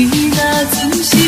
你那自信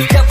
人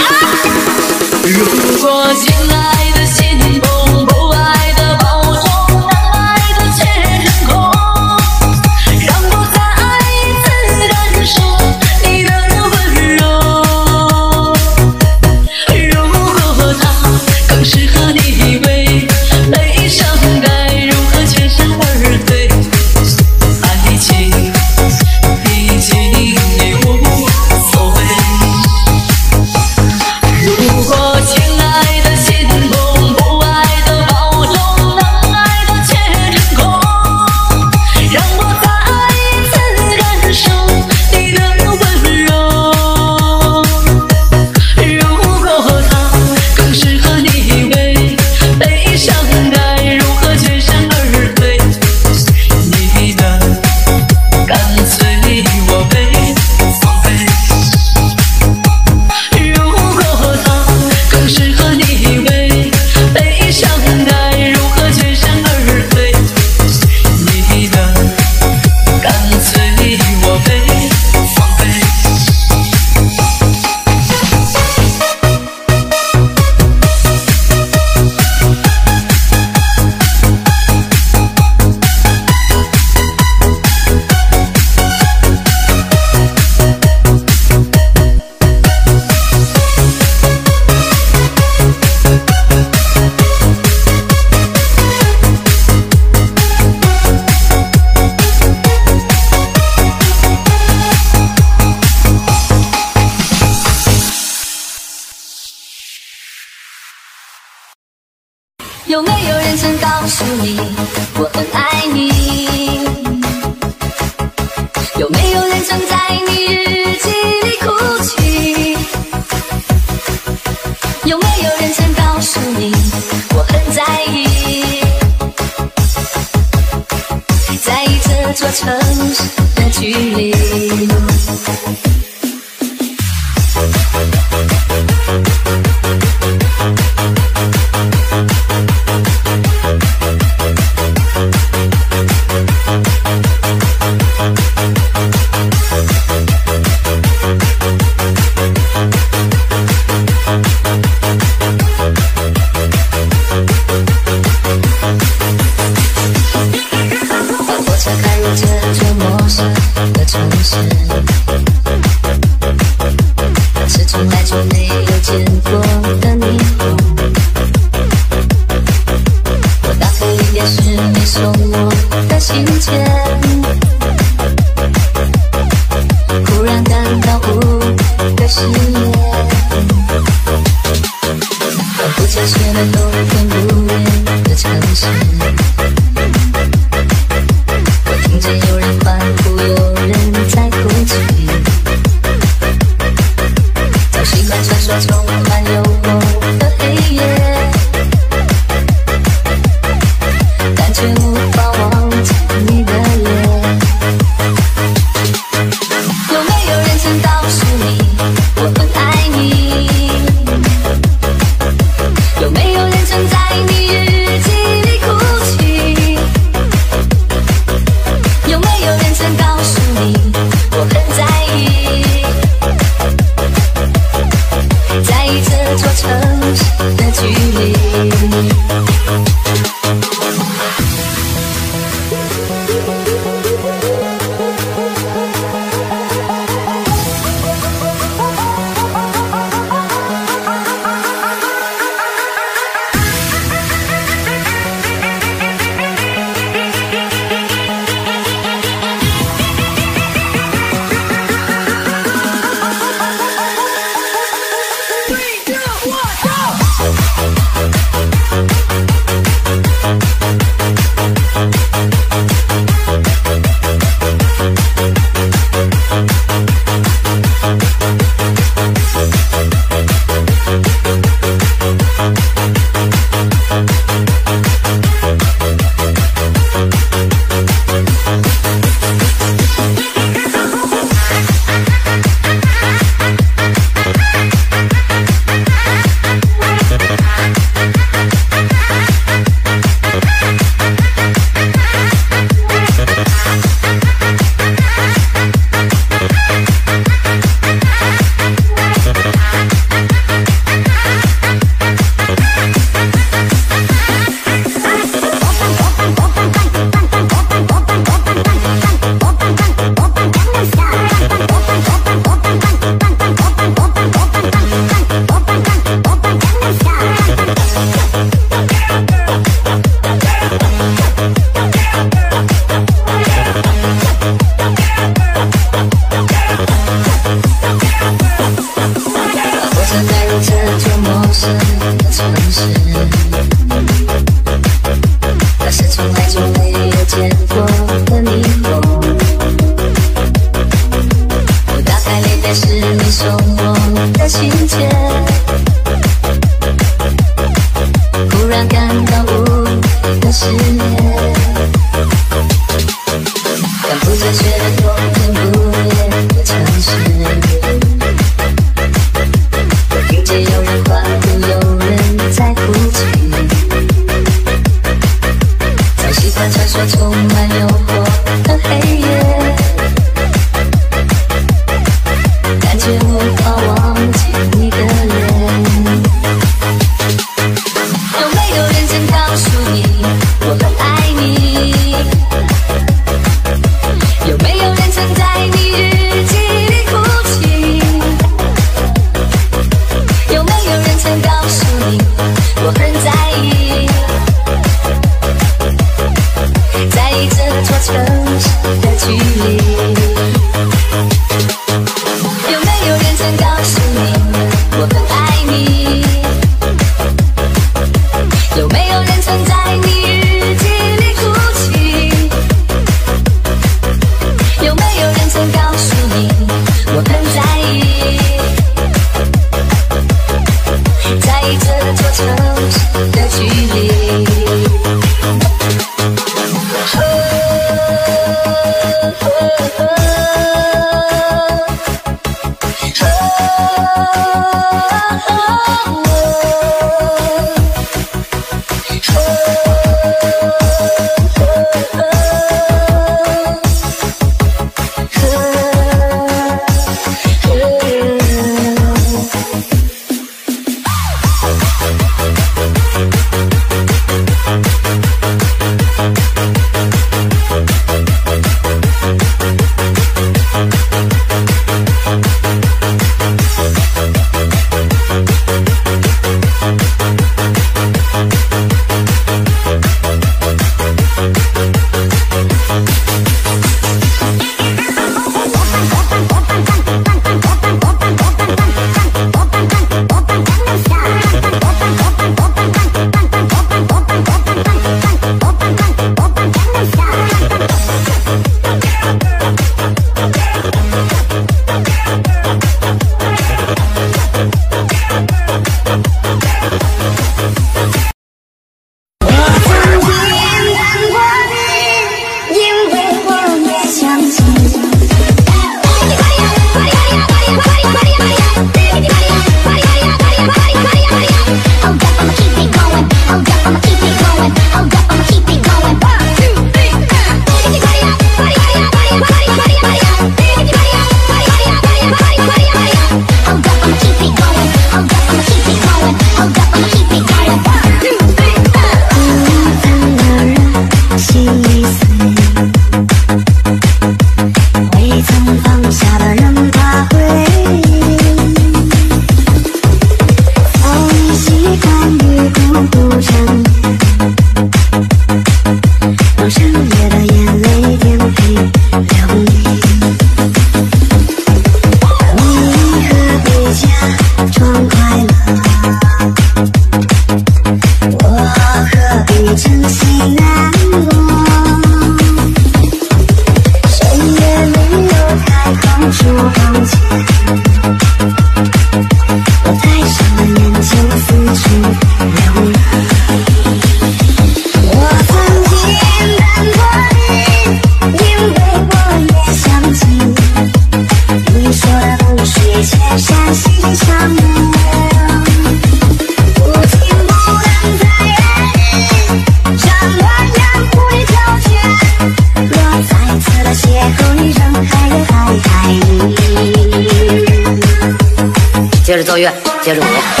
奏乐，接着舞。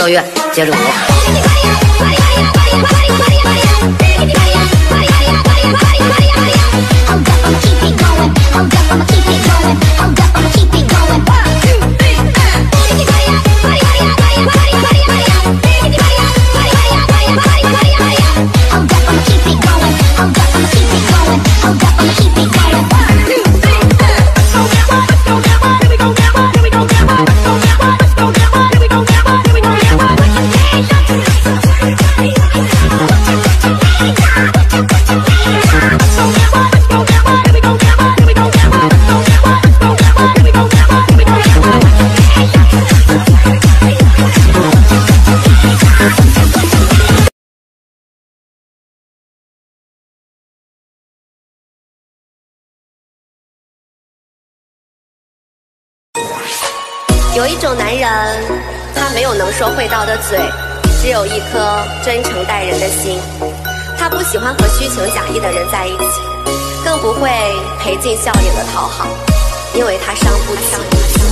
奏乐，接着舞。我的嘴，只有一颗真诚待人的心。他不喜欢和虚情假意的人在一起，更不会赔尽笑脸的讨好，因为他伤不起。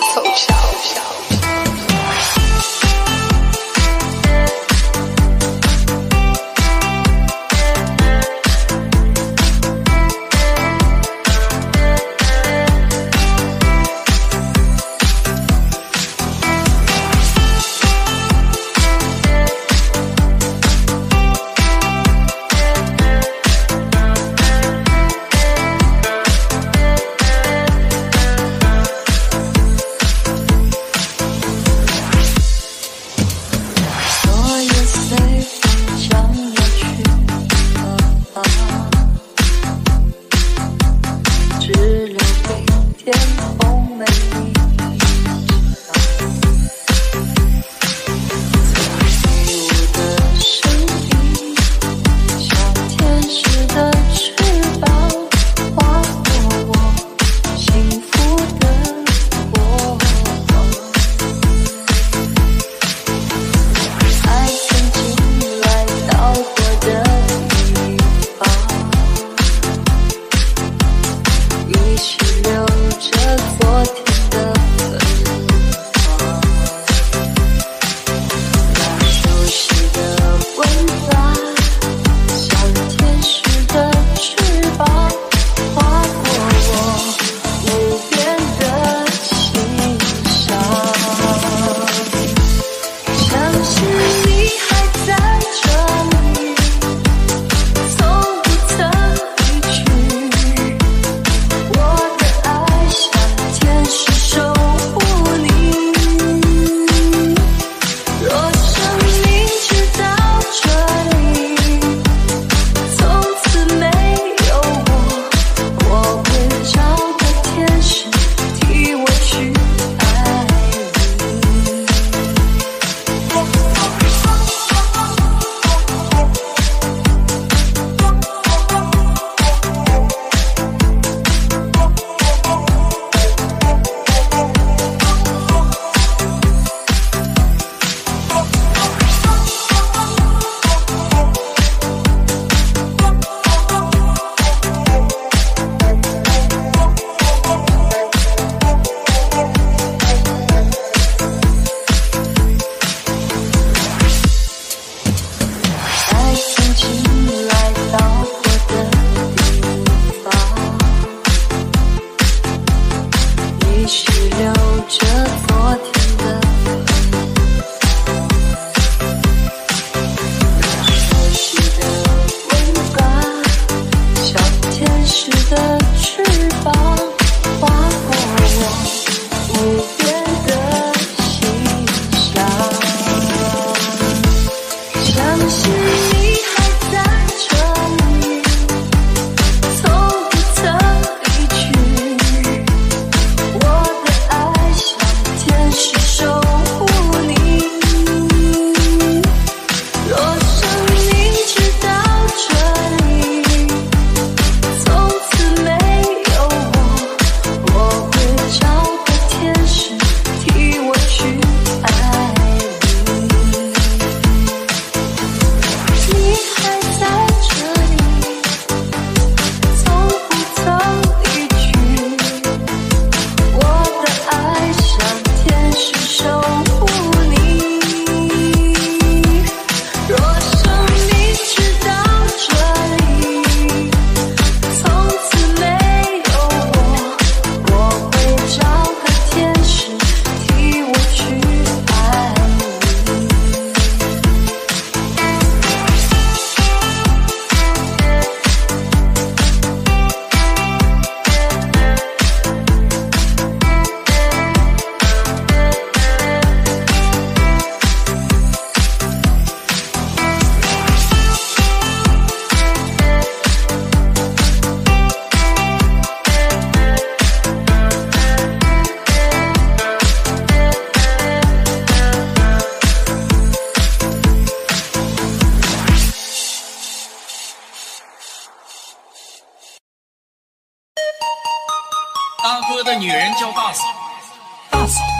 臭小小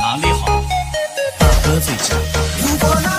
哪里好。大哥最强。